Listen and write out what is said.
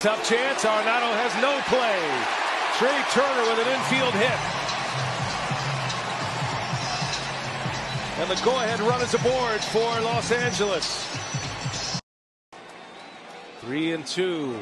Tough chance. Arenado has no play. Trea Turner with an infield hit. And the go-ahead run is aboard for Los Angeles. Three and two.